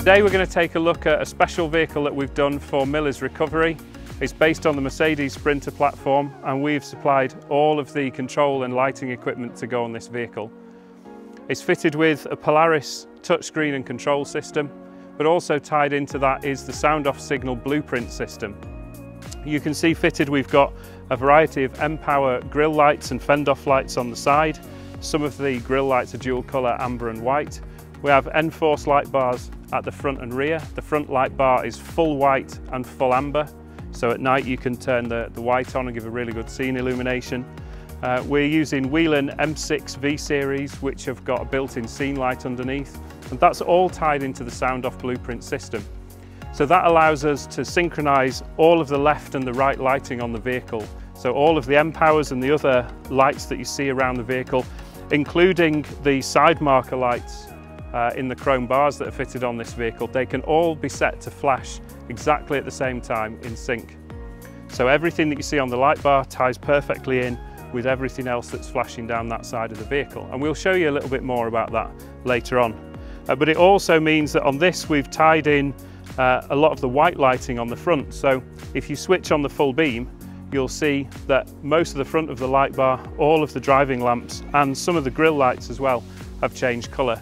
Today we're going to take a look at a special vehicle that we've done for Miller's Recovery. It's based on the Mercedes Sprinter platform and we've supplied all of the control and lighting equipment to go on this vehicle. It's fitted with a Polaris touchscreen and control system, but also tied into that is the SoundOff signal blueprint system. You can see fitted we've got a variety of M-Power grille lights and fend off lights on the side. Some of the grille lights are dual colour amber and white. We have N-Force light bars at the front and rear. The front light bar is full white and full amber. So at night you can turn the, the white on and give a really good scene illumination. Uh, we're using Whelen M6 V series, which have got a built-in scene light underneath. And that's all tied into the SoundOff blueprint system. So that allows us to synchronise all of the left and the right lighting on the vehicle. So all of the M-Powers and the other lights that you see around the vehicle, including the side marker lights uh, in the chrome bars that are fitted on this vehicle, they can all be set to flash exactly at the same time in sync. So everything that you see on the light bar ties perfectly in with everything else that's flashing down that side of the vehicle. And we'll show you a little bit more about that later on. Uh, but it also means that on this we've tied in uh, a lot of the white lighting on the front. So if you switch on the full beam, you'll see that most of the front of the light bar, all of the driving lamps and some of the grille lights as well have changed colour.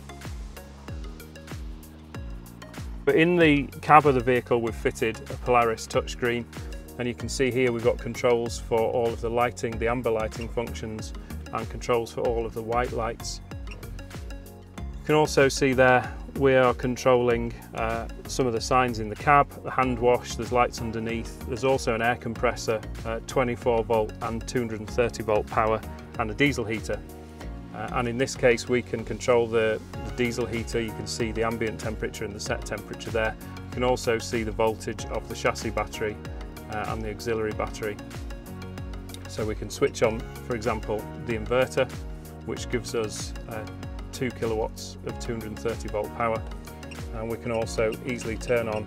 But in the cab of the vehicle we've fitted a Polaris touchscreen and you can see here we've got controls for all of the lighting, the amber lighting functions and controls for all of the white lights. You can also see there we are controlling uh, some of the signs in the cab, the hand wash, there's lights underneath, there's also an air compressor, uh, 24 volt and 230 volt power and a diesel heater. Uh, and in this case we can control the, the, diesel heater, you can see the ambient temperature and the set temperature there. You can also see the voltage of the chassis battery uh, and the auxiliary battery. So we can switch on, for example, the inverter, which gives us uh, 2 kilowatts of 230 volt power. And we can also easily turn on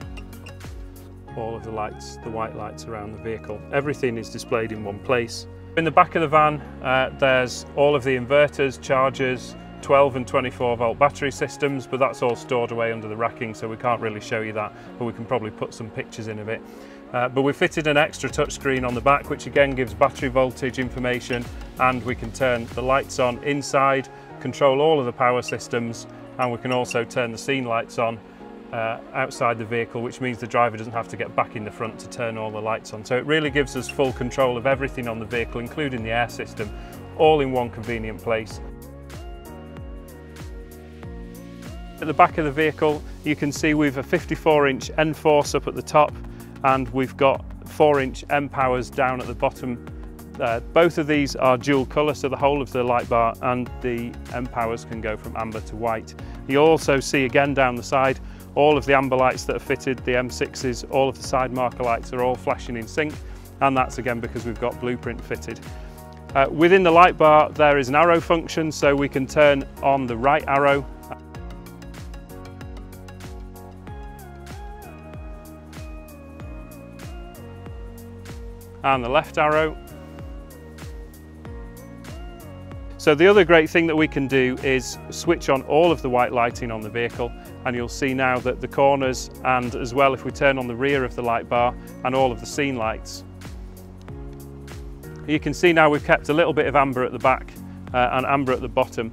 all of the lights, the white lights around the vehicle. Everything is displayed in one place. In the back of the van, uh, there's all of the inverters, chargers, 12 and 24 volt battery systems, but that's all stored away under the racking, so we can't really show you that, but we can probably put some pictures in of it. Uh, but we've fitted an extra touchscreen on the back, which again gives battery voltage information, and we can turn the lights on inside, control all of the power systems, and we can also turn the scene lights on uh, outside the vehicle, which means the driver doesn't have to get back in the front to turn all the lights on. So it really gives us full control of everything on the vehicle, including the air system, all in one convenient place. At the back of the vehicle, you can see we've a 54 inch N-Force up at the top, and we've got 4 inch M-Powers down at the bottom uh, both of these are dual colour, so the whole of the light bar and the M-Powers can go from amber to white. You also see again down the side all of the amber lights that are fitted, the M6s, all of the side marker lights are all flashing in sync. And that's again because we've got blueprint fitted. Uh, within the light bar there is an arrow function so we can turn on the right arrow. And the left arrow So the other great thing that we can do is switch on all of the white lighting on the vehicle and you'll see now that the corners and as well if we turn on the rear of the light bar and all of the scene lights. You can see now we've kept a little bit of amber at the back uh, and amber at the bottom.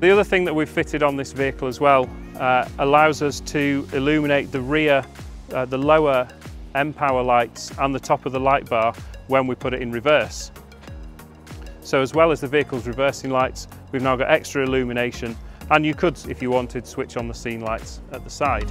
The other thing that we've fitted on this vehicle as well uh, allows us to illuminate the rear, uh, the lower M-Power lights and the top of the light bar when we put it in reverse. So as well as the vehicle's reversing lights, we've now got extra illumination and you could, if you wanted, switch on the scene lights at the side.